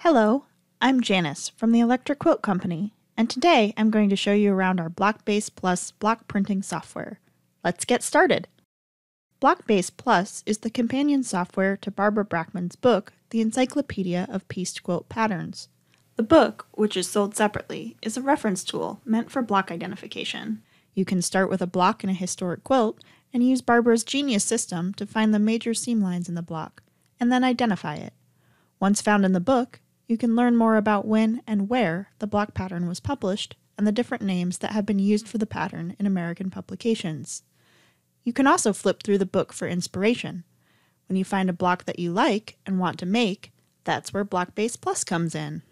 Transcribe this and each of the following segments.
Hello, I'm Janice from the Electric Quilt Company, and today I'm going to show you around our Blockbase Plus block printing software. Let's get started! Blockbase Plus is the companion software to Barbara Brackman's book, The Encyclopedia of Pieced Quilt Patterns. The book, which is sold separately, is a reference tool meant for block identification. You can start with a block in a historic quilt and use Barbara's genius system to find the major seam lines in the block, and then identify it. Once found in the book, you can learn more about when and where the block pattern was published and the different names that have been used for the pattern in American publications. You can also flip through the book for inspiration. When you find a block that you like and want to make, that's where Blockbase Plus comes in.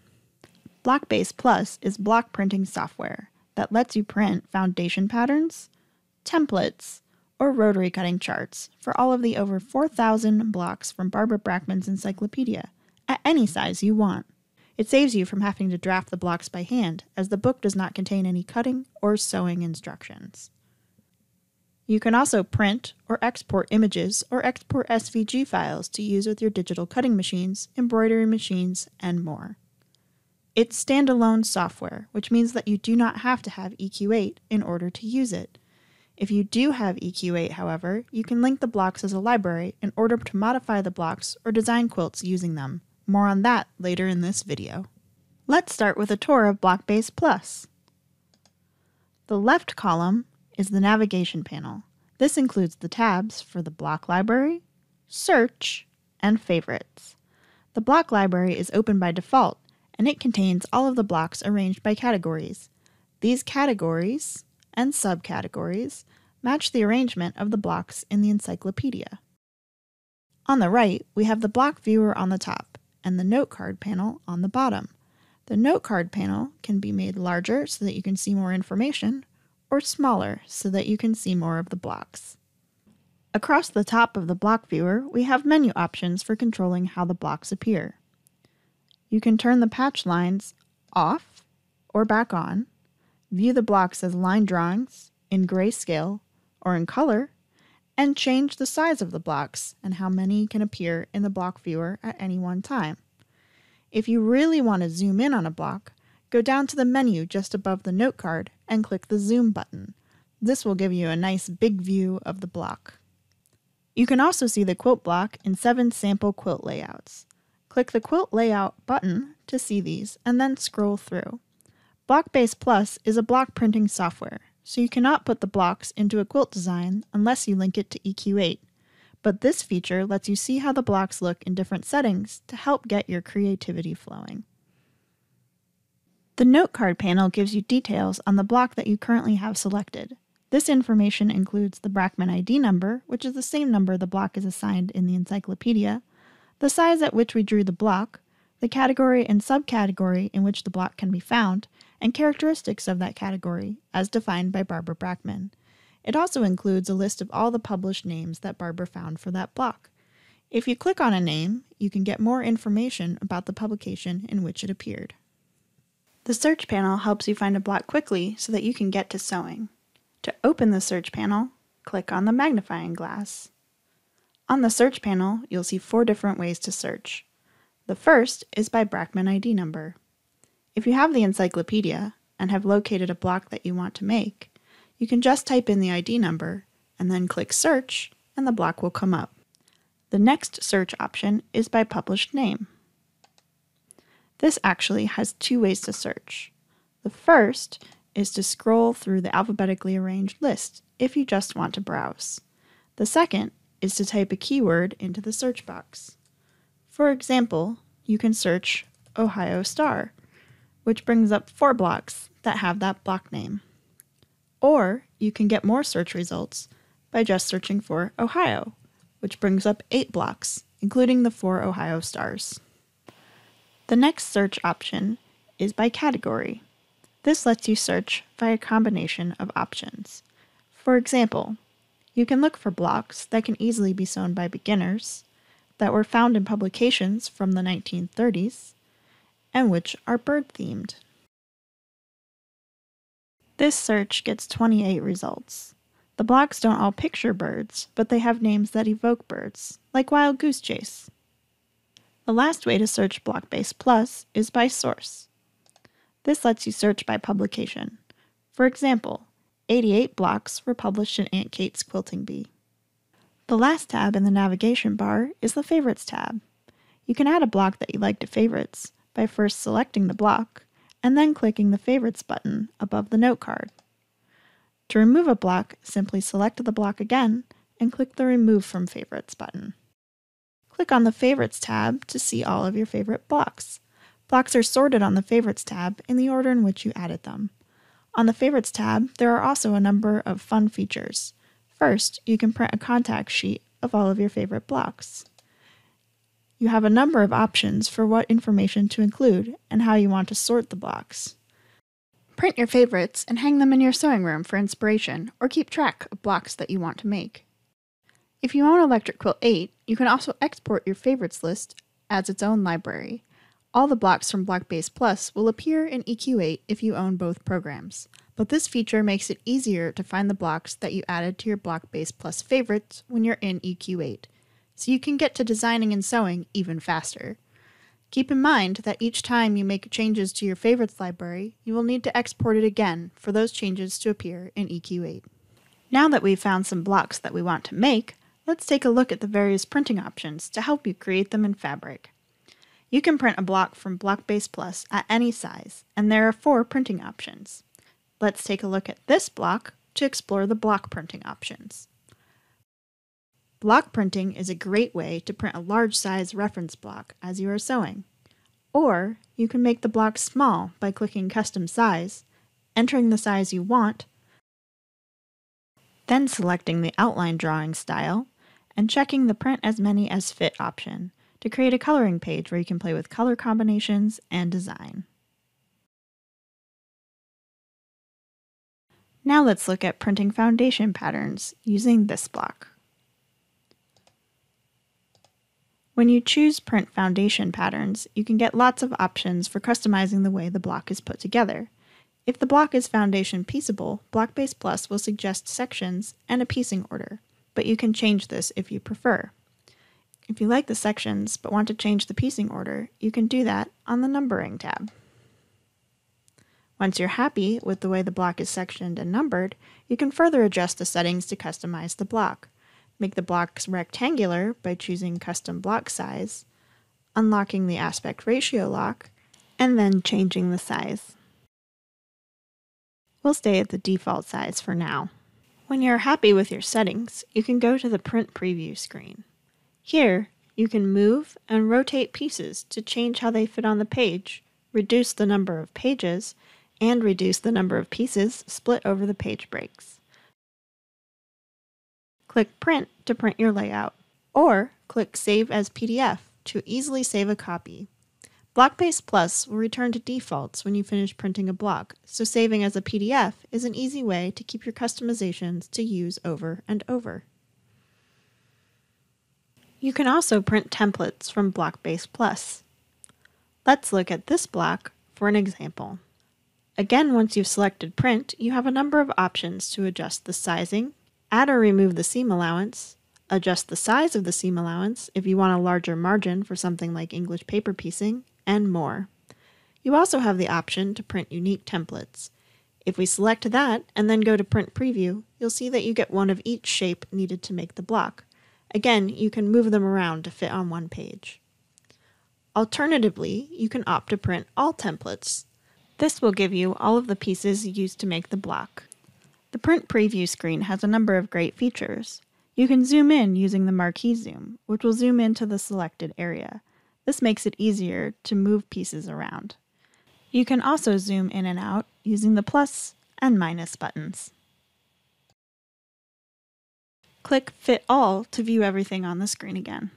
Blockbase Plus is block printing software that lets you print foundation patterns, templates, or rotary cutting charts for all of the over 4,000 blocks from Barbara Brackman's encyclopedia at any size you want. It saves you from having to draft the blocks by hand, as the book does not contain any cutting or sewing instructions. You can also print or export images or export SVG files to use with your digital cutting machines, embroidery machines, and more. It's standalone software, which means that you do not have to have EQ8 in order to use it. If you do have EQ8, however, you can link the blocks as a library in order to modify the blocks or design quilts using them. More on that later in this video. Let's start with a tour of Blockbase Plus. The left column is the navigation panel. This includes the tabs for the block library, search, and favorites. The block library is open by default, and it contains all of the blocks arranged by categories. These categories and subcategories match the arrangement of the blocks in the encyclopedia. On the right, we have the block viewer on the top and the note card panel on the bottom. The note card panel can be made larger so that you can see more information, or smaller so that you can see more of the blocks. Across the top of the block viewer, we have menu options for controlling how the blocks appear. You can turn the patch lines off or back on, view the blocks as line drawings, in grayscale, or in color, and change the size of the blocks and how many can appear in the block viewer at any one time. If you really want to zoom in on a block, go down to the menu just above the note card and click the zoom button. This will give you a nice big view of the block. You can also see the quilt block in seven sample quilt layouts. Click the quilt layout button to see these and then scroll through. Blockbase Plus is a block printing software so you cannot put the blocks into a quilt design unless you link it to EQ8. But this feature lets you see how the blocks look in different settings to help get your creativity flowing. The note card panel gives you details on the block that you currently have selected. This information includes the Brackman ID number, which is the same number the block is assigned in the encyclopedia, the size at which we drew the block, the category and subcategory in which the block can be found, and characteristics of that category, as defined by Barbara Brackman. It also includes a list of all the published names that Barbara found for that block. If you click on a name, you can get more information about the publication in which it appeared. The search panel helps you find a block quickly so that you can get to sewing. To open the search panel, click on the magnifying glass. On the search panel, you'll see four different ways to search. The first is by Brackman ID number. If you have the encyclopedia and have located a block that you want to make, you can just type in the ID number and then click Search and the block will come up. The next search option is by published name. This actually has two ways to search. The first is to scroll through the alphabetically arranged list if you just want to browse. The second is to type a keyword into the search box. For example, you can search Ohio Star which brings up four blocks that have that block name. Or you can get more search results by just searching for Ohio, which brings up eight blocks, including the four Ohio stars. The next search option is by category. This lets you search by a combination of options. For example, you can look for blocks that can easily be sewn by beginners, that were found in publications from the 1930s, and which are bird themed. This search gets 28 results. The blocks don't all picture birds, but they have names that evoke birds, like Wild Goose Chase. The last way to search Blockbase Plus is by source. This lets you search by publication. For example, 88 blocks were published in Aunt Kate's Quilting Bee. The last tab in the navigation bar is the Favorites tab. You can add a block that you like to favorites by first selecting the block and then clicking the Favorites button above the note card. To remove a block, simply select the block again and click the Remove from Favorites button. Click on the Favorites tab to see all of your favorite blocks. Blocks are sorted on the Favorites tab in the order in which you added them. On the Favorites tab, there are also a number of fun features. First, you can print a contact sheet of all of your favorite blocks. You have a number of options for what information to include and how you want to sort the blocks. Print your favorites and hang them in your sewing room for inspiration or keep track of blocks that you want to make. If you own Electric Quilt 8, you can also export your favorites list as its own library. All the blocks from Blockbase Plus will appear in EQ8 if you own both programs, but this feature makes it easier to find the blocks that you added to your Blockbase Plus favorites when you're in EQ8, so you can get to designing and sewing even faster. Keep in mind that each time you make changes to your favorites library, you will need to export it again for those changes to appear in EQ8. Now that we've found some blocks that we want to make, Let's take a look at the various printing options to help you create them in Fabric. You can print a block from Blockbase Plus at any size, and there are four printing options. Let's take a look at this block to explore the block printing options. Block printing is a great way to print a large size reference block as you are sewing. Or you can make the block small by clicking Custom Size, entering the size you want, then selecting the outline drawing style, and checking the Print as many as fit option to create a coloring page where you can play with color combinations and design. Now let's look at printing foundation patterns using this block. When you choose Print Foundation Patterns, you can get lots of options for customizing the way the block is put together. If the block is foundation pieceable, Blockbase Plus will suggest sections and a piecing order but you can change this if you prefer. If you like the sections but want to change the piecing order, you can do that on the Numbering tab. Once you're happy with the way the block is sectioned and numbered, you can further adjust the settings to customize the block. Make the blocks rectangular by choosing Custom Block Size, unlocking the aspect ratio lock, and then changing the size. We'll stay at the default size for now. When you're happy with your settings, you can go to the Print Preview screen. Here, you can move and rotate pieces to change how they fit on the page, reduce the number of pages, and reduce the number of pieces split over the page breaks. Click Print to print your layout, or click Save as PDF to easily save a copy. Blockbase Plus will return to defaults when you finish printing a block, so saving as a PDF is an easy way to keep your customizations to use over and over. You can also print templates from Blockbase Plus. Let's look at this block for an example. Again, once you've selected print, you have a number of options to adjust the sizing, add or remove the seam allowance, adjust the size of the seam allowance if you want a larger margin for something like English paper piecing, and more. You also have the option to print unique templates. If we select that and then go to Print Preview, you'll see that you get one of each shape needed to make the block. Again, you can move them around to fit on one page. Alternatively, you can opt to print all templates. This will give you all of the pieces used to make the block. The Print Preview screen has a number of great features. You can zoom in using the marquee zoom, which will zoom into the selected area. This makes it easier to move pieces around. You can also zoom in and out using the plus and minus buttons. Click Fit All to view everything on the screen again.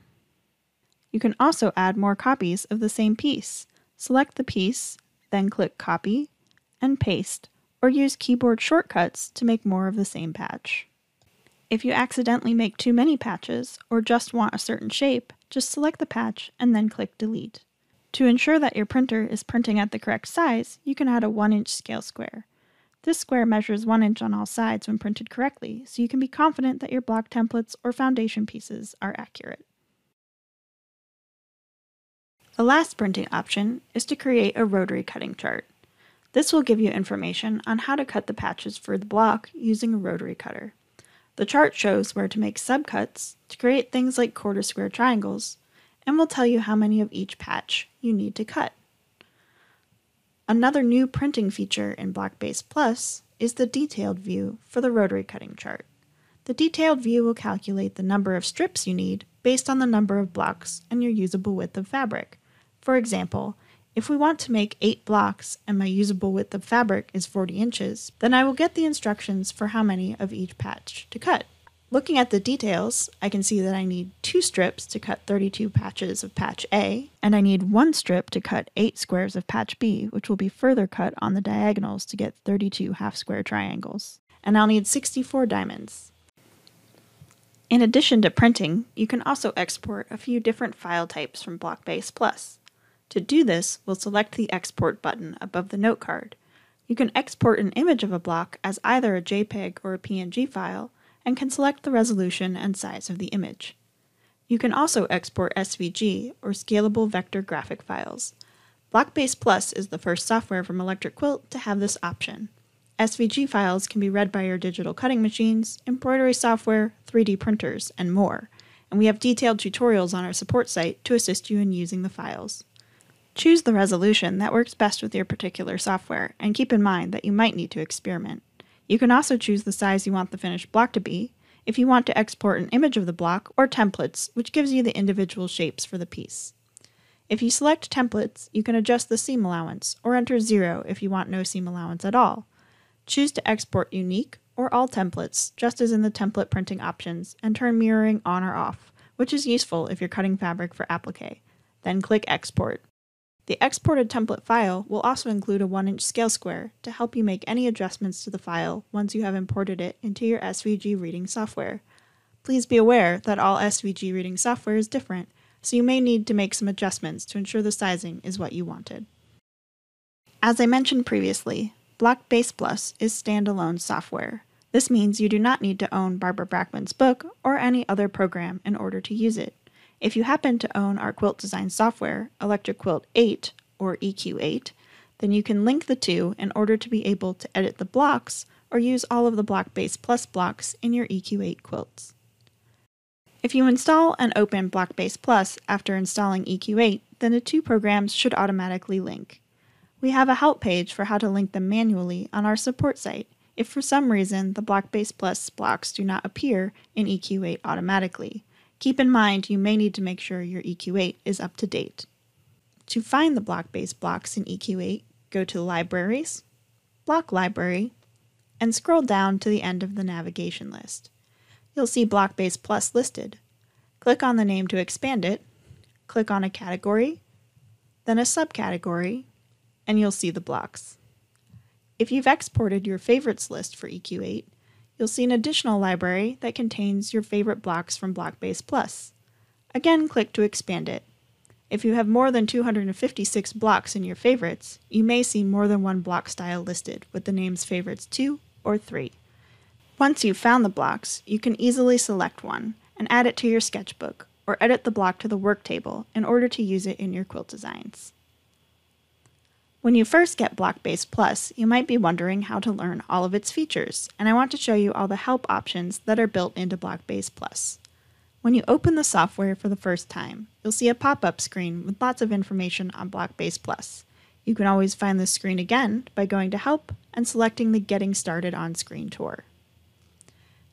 You can also add more copies of the same piece. Select the piece, then click Copy and Paste, or use keyboard shortcuts to make more of the same patch. If you accidentally make too many patches, or just want a certain shape, just select the patch and then click Delete. To ensure that your printer is printing at the correct size, you can add a 1 inch scale square. This square measures 1 inch on all sides when printed correctly, so you can be confident that your block templates or foundation pieces are accurate. The last printing option is to create a rotary cutting chart. This will give you information on how to cut the patches for the block using a rotary cutter. The chart shows where to make subcuts to create things like quarter square triangles and will tell you how many of each patch you need to cut. Another new printing feature in Blockbase Plus is the detailed view for the rotary cutting chart. The detailed view will calculate the number of strips you need based on the number of blocks and your usable width of fabric. For example, if we want to make 8 blocks and my usable width of fabric is 40 inches, then I will get the instructions for how many of each patch to cut. Looking at the details, I can see that I need 2 strips to cut 32 patches of patch A, and I need 1 strip to cut 8 squares of patch B, which will be further cut on the diagonals to get 32 half square triangles. And I'll need 64 diamonds. In addition to printing, you can also export a few different file types from Blockbase Plus. To do this, we'll select the Export button above the note card. You can export an image of a block as either a JPEG or a PNG file, and can select the resolution and size of the image. You can also export SVG, or Scalable Vector Graphic files. Blockbase Plus is the first software from Electric Quilt to have this option. SVG files can be read by your digital cutting machines, embroidery software, 3D printers, and more, and we have detailed tutorials on our support site to assist you in using the files. Choose the resolution that works best with your particular software, and keep in mind that you might need to experiment. You can also choose the size you want the finished block to be, if you want to export an image of the block, or templates, which gives you the individual shapes for the piece. If you select templates, you can adjust the seam allowance, or enter 0 if you want no seam allowance at all. Choose to export unique or all templates, just as in the template printing options, and turn mirroring on or off, which is useful if you're cutting fabric for applique. Then click Export. The exported template file will also include a 1-inch scale square to help you make any adjustments to the file once you have imported it into your SVG reading software. Please be aware that all SVG reading software is different, so you may need to make some adjustments to ensure the sizing is what you wanted. As I mentioned previously, Blockbase Plus is standalone software. This means you do not need to own Barbara Brackman's book or any other program in order to use it. If you happen to own our quilt design software, Electric Quilt 8 or EQ8, then you can link the two in order to be able to edit the blocks or use all of the Blockbase Plus blocks in your EQ8 quilts. If you install and open Blockbase Plus after installing EQ8, then the two programs should automatically link. We have a help page for how to link them manually on our support site if for some reason the Blockbase Plus blocks do not appear in EQ8 automatically. Keep in mind you may need to make sure your EQ8 is up to date. To find the Blockbase blocks in EQ8, go to Libraries, Block Library, and scroll down to the end of the navigation list. You'll see Blockbase Plus listed. Click on the name to expand it, click on a category, then a subcategory, and you'll see the blocks. If you've exported your favorites list for EQ8, you'll see an additional library that contains your favorite blocks from Blockbase Plus. Again, click to expand it. If you have more than 256 blocks in your favorites, you may see more than one block style listed with the names favorites 2 or 3. Once you've found the blocks, you can easily select one and add it to your sketchbook or edit the block to the work table in order to use it in your quilt designs. When you first get Blockbase Plus, you might be wondering how to learn all of its features, and I want to show you all the help options that are built into Blockbase Plus. When you open the software for the first time, you'll see a pop-up screen with lots of information on Blockbase Plus. You can always find this screen again by going to Help and selecting the Getting Started on Screen tour.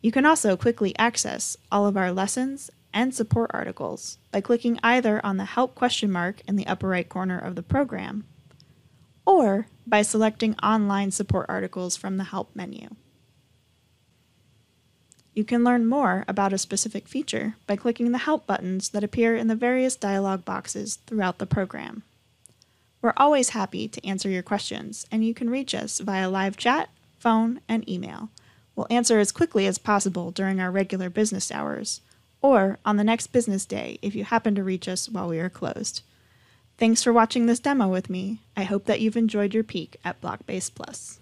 You can also quickly access all of our lessons and support articles by clicking either on the Help question mark in the upper right corner of the program or by selecting online support articles from the Help menu. You can learn more about a specific feature by clicking the Help buttons that appear in the various dialog boxes throughout the program. We're always happy to answer your questions, and you can reach us via live chat, phone, and email. We'll answer as quickly as possible during our regular business hours, or on the next business day if you happen to reach us while we are closed. Thanks for watching this demo with me. I hope that you've enjoyed your peek at Blockbase Plus.